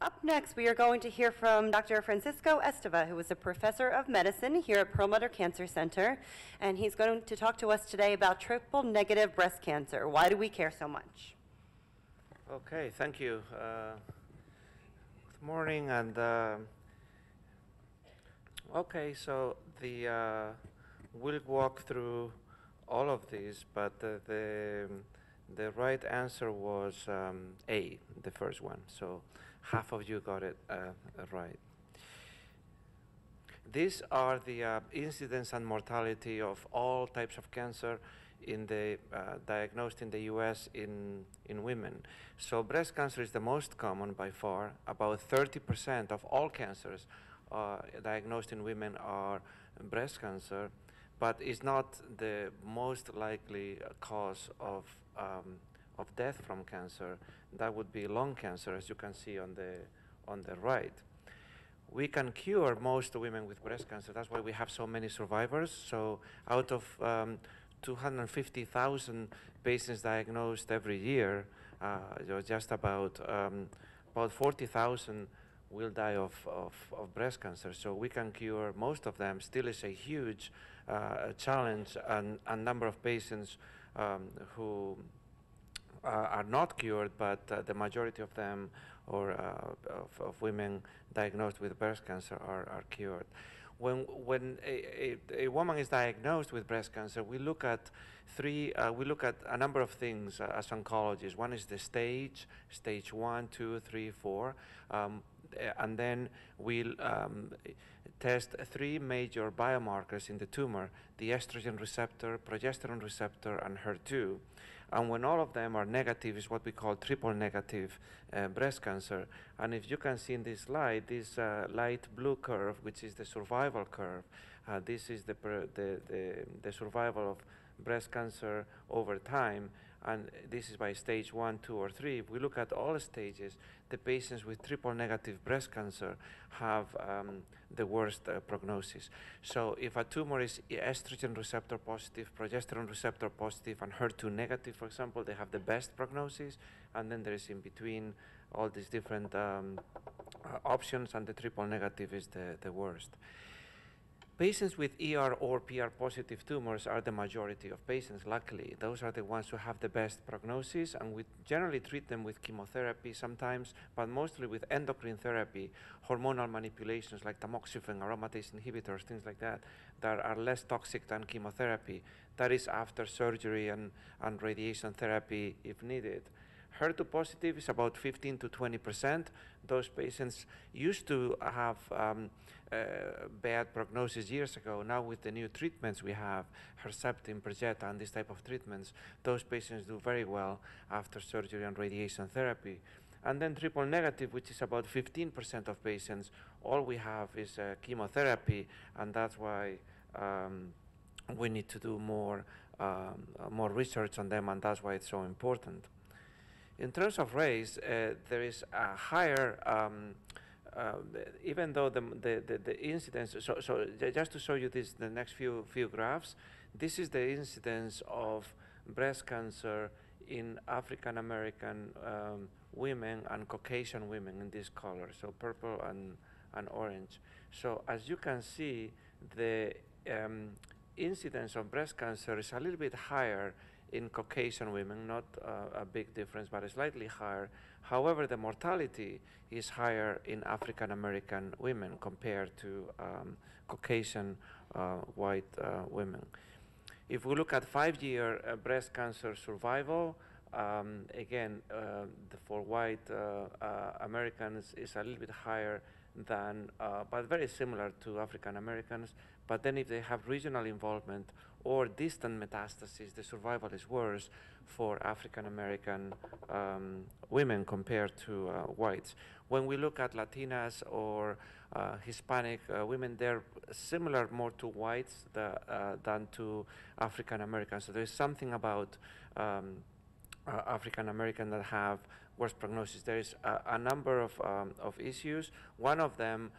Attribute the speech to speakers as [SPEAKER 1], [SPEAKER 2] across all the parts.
[SPEAKER 1] up next, we are going to hear from Dr. Francisco Esteva, who is a professor of medicine here at Perlmutter Cancer Center, and he's going to talk to us today about triple-negative breast cancer. Why do we care so much?
[SPEAKER 2] Okay, thank you. Uh, good morning, and uh, okay, so the uh, we'll walk through all of these, but the the, the right answer was um, A, the first one. So half of you got it uh, right. These are the uh, incidence and mortality of all types of cancer in the uh, diagnosed in the U.S. in in women. So breast cancer is the most common by far. About 30% of all cancers uh, diagnosed in women are breast cancer, but it's not the most likely cause of um, of death from cancer. That would be lung cancer, as you can see on the on the right we can cure most women with breast cancer. That's why we have so many survivors. So out of um, 250,000 patients diagnosed every year, uh, just about um, about 40,000 will die of, of, of, breast cancer. So we can cure most of them. Still is a huge uh, challenge and a number of patients um, who are not cured, but uh, the majority of them or uh, of, of, women diagnosed with breast cancer are, are cured. When, when a, a, a, woman is diagnosed with breast cancer, we look at three, uh, we look at a number of things uh, as oncologists. One is the stage, stage one, two, three, four. Um, and then we'll um, test three major biomarkers in the tumor, the estrogen receptor, progesterone receptor, and HER2. And when all of them are negative, is what we call triple negative uh, breast cancer. And if you can see in this slide, this uh, light blue curve, which is the survival curve, uh, this is the, the, the, the survival of breast cancer over time and this is by stage one, two, or three. If we look at all stages, the patients with triple negative breast cancer have um, the worst uh, prognosis. So if a tumor is estrogen receptor positive, progesterone receptor positive, and HER2 negative, for example, they have the best prognosis, and then there is in between all these different um, uh, options, and the triple negative is the, the worst. Patients with ER or PR positive tumors are the majority of patients, luckily. Those are the ones who have the best prognosis, and we generally treat them with chemotherapy sometimes, but mostly with endocrine therapy, hormonal manipulations like tamoxifen, aromatase inhibitors, things like that, that are less toxic than chemotherapy. That is after surgery and, and radiation therapy if needed. HER2 positive is about 15 to 20 percent. Those patients used to have um, uh, bad prognosis years ago. Now with the new treatments we have, Herceptin, Perjeta, and this type of treatments, those patients do very well after surgery and radiation therapy. And then triple negative, which is about 15% of patients, all we have is uh, chemotherapy, and that's why um, we need to do more, um, more research on them, and that's why it's so important. In terms of race, uh, there is a higher um, uh, even though the, the, the, the, incidence, so, so just to show you this, the next few, few graphs, this is the incidence of breast cancer in African American um, women and Caucasian women in this color, so purple and, and orange. So as you can see, the um, incidence of breast cancer is a little bit higher in Caucasian women, not uh, a big difference, but slightly higher. However, the mortality is higher in African American women compared to um, Caucasian uh, white uh, women. If we look at five-year uh, breast cancer survival, um, again, uh, for white uh, Americans is a little bit higher than, but very similar to African Americans. But then if they have regional involvement or distant metastases, the survival is worse for African American um, women compared to uh, whites. When we look at Latinas or uh, Hispanic uh, women, they're similar more to whites the, uh, than to African Americans. So there's something about um, uh, African American that have worse prognosis. There is a, a number of, um, of issues. One of them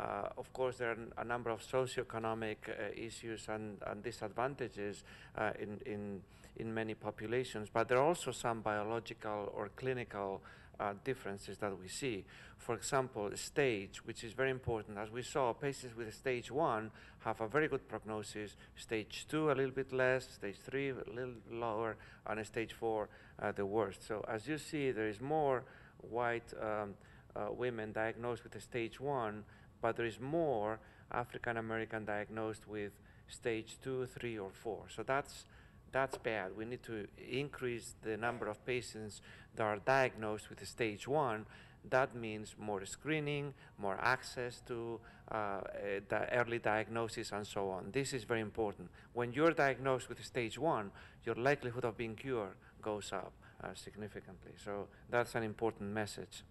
[SPEAKER 2] uh, of course, there are a number of socioeconomic uh, issues and, and disadvantages uh, in, in, in many populations, but there are also some biological or clinical uh, differences that we see. For example, stage, which is very important. As we saw, patients with stage one have a very good prognosis, stage two a little bit less, stage three a little lower, and stage four uh, the worst. So as you see, there is more white um, uh, women diagnosed with stage one, but there is more African American diagnosed with stage two, three, or four. So that's that's bad. We need to increase the number of patients that are diagnosed with stage one. That means more screening, more access to uh, the early diagnosis, and so on. This is very important. When you're diagnosed with stage one, your likelihood of being cured goes up uh, significantly. So that's an important message.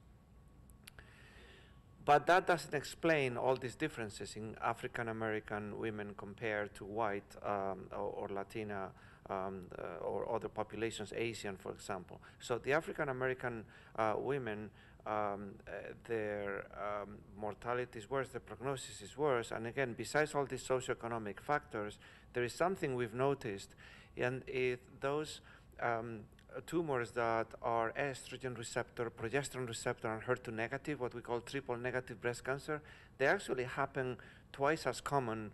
[SPEAKER 2] But that doesn't explain all these differences in African American women compared to white um, or, or, Latina um, uh, or other populations, Asian, for example. So the African American uh, women, um, uh, their um, mortality is worse, the prognosis is worse. And again, besides all these socioeconomic factors, there is something we've noticed, and it, those um, tumors that are estrogen receptor, progesterone receptor, and HER2 negative, what we call triple negative breast cancer, they actually happen twice as commonly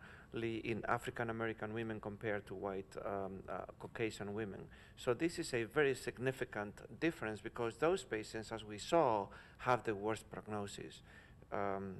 [SPEAKER 2] in African American women compared to white um, uh, Caucasian women. So this is a very significant difference because those patients, as we saw, have the worst prognosis. Um,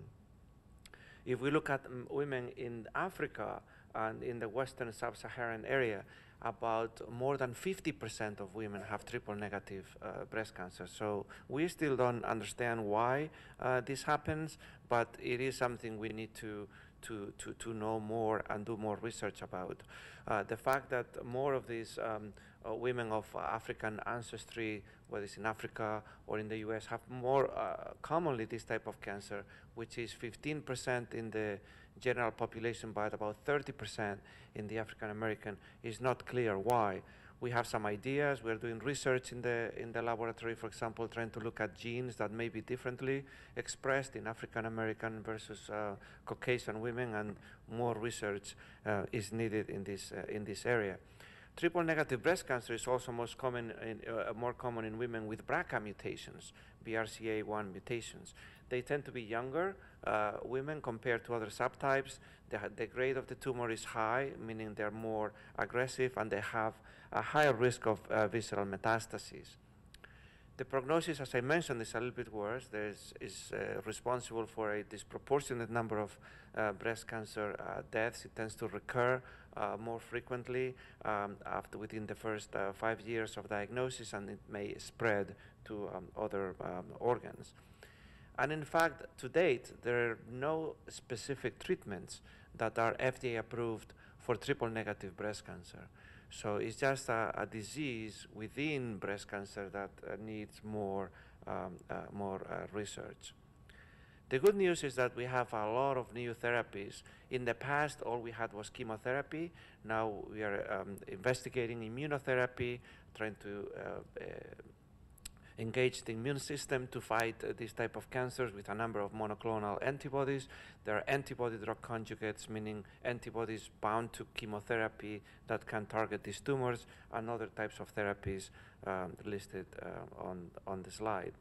[SPEAKER 2] if we look at women in Africa and in the Western Sub-Saharan area, about more than 50% of women have triple negative uh, breast cancer. So we still don't understand why uh, this happens, but it is something we need to, to, to, to know more and do more research about. Uh, the fact that more of these um, uh, women of African ancestry, whether it's in Africa or in the US, have more uh, commonly this type of cancer, which is 15% in the general population, but about 30% in the African American, is not clear why. We have some ideas. We're doing research in the in the laboratory, for example, trying to look at genes that may be differently expressed in African American versus uh, Caucasian women, and more research uh, is needed in this uh, in this area. Triple negative breast cancer is also most common in, uh, more common in women with BRCA mutations, BRCA1 mutations. They tend to be younger uh, women compared to other subtypes. The, the, grade of the tumor is high, meaning they're more aggressive and they have a higher risk of uh, visceral metastases. The prognosis, as I mentioned, is a little bit worse. There is, is uh, responsible for a disproportionate number of uh, breast cancer uh, deaths. It tends to recur uh, more frequently um, after within the first uh, five years of diagnosis, and it may spread to um, other um, organs. And in fact, to date, there are no specific treatments that are FDA approved for triple negative breast cancer. So it's just a, a disease within breast cancer that uh, needs more, um, uh, more uh, research. The good news is that we have a lot of new therapies. In the past, all we had was chemotherapy. Now we are um, investigating immunotherapy, trying to uh, uh, engage the immune system to fight uh, these type of cancers with a number of monoclonal antibodies. There are antibody drug conjugates, meaning antibodies bound to chemotherapy that can target these tumors, and other types of therapies um, listed uh, on, on the slide.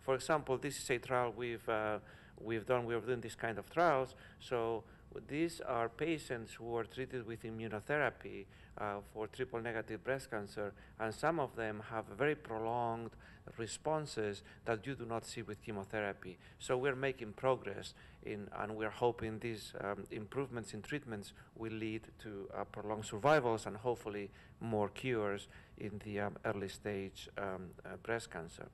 [SPEAKER 2] For example, this is a trial we've, uh, we've done, we're doing this kind of trials. So these are patients who are treated with immunotherapy uh, for triple negative breast cancer, and some of them have very prolonged responses that you do not see with chemotherapy. So we're making progress in, and we're hoping these um, improvements in treatments will lead to uh, prolonged survivals and hopefully more cures in the um, early stage um, uh, breast cancer.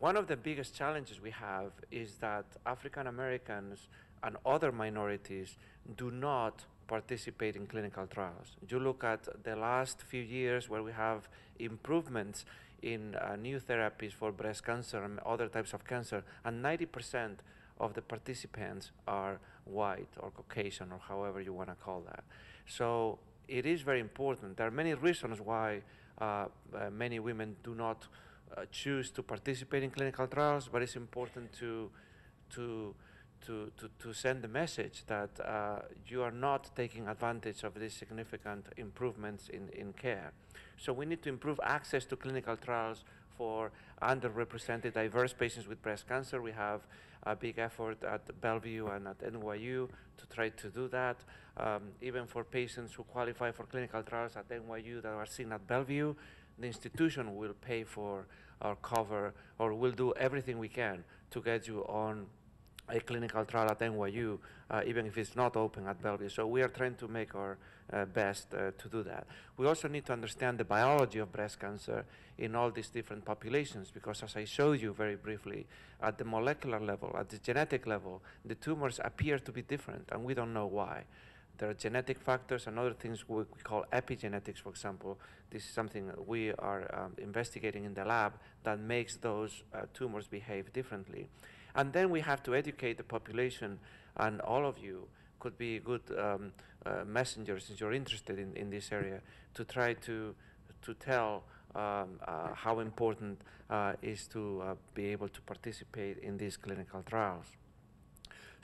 [SPEAKER 2] One of the biggest challenges we have is that African Americans and other minorities do not participate in clinical trials. You look at the last few years where we have improvements in uh, new therapies for breast cancer and other types of cancer, and 90% of the participants are white or Caucasian or however you want to call that. So it is very important. There are many reasons why uh, uh, many women do not uh, choose to participate in clinical trials, but it's important to to to, to, to send the message that uh, you are not taking advantage of these significant improvements in, in care. So we need to improve access to clinical trials for underrepresented diverse patients with breast cancer. We have a big effort at Bellevue and at NYU to try to do that. Um, even for patients who qualify for clinical trials at NYU that are seen at Bellevue, the institution will pay for or cover or we'll do everything we can to get you on a clinical trial at NYU, uh, even if it's not open at Bellevue. So we are trying to make our uh, best uh, to do that. We also need to understand the biology of breast cancer in all these different populations, because as I showed you very briefly, at the molecular level, at the genetic level, the tumors appear to be different, and we don't know why. There are genetic factors and other things we, we call epigenetics, for example. This is something we are um, investigating in the lab that makes those uh, tumors behave differently. And then we have to educate the population, and all of you could be good um, uh, messengers since you're interested in, in this area to try to, to tell um, uh, how important uh, is to uh, be able to participate in these clinical trials.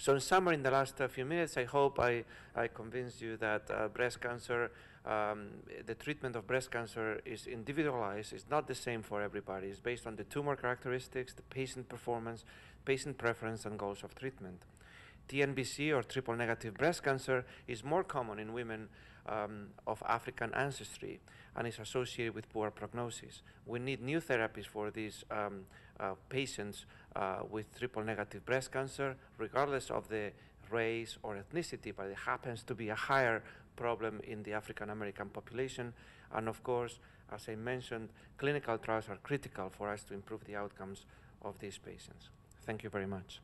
[SPEAKER 2] So in summary, in the last uh, few minutes, I hope I, I convinced you that uh, breast cancer, um, the treatment of breast cancer is individualized. It's not the same for everybody. It's based on the tumor characteristics, the patient performance, patient preference, and goals of treatment. TNBC or triple negative breast cancer is more common in women um, of African ancestry and is associated with poor prognosis. We need new therapies for these um, uh, patients uh, with triple negative breast cancer, regardless of the race or ethnicity, but it happens to be a higher problem in the African American population. And of course, as I mentioned, clinical trials are critical for us to improve the outcomes of these patients. Thank you very much.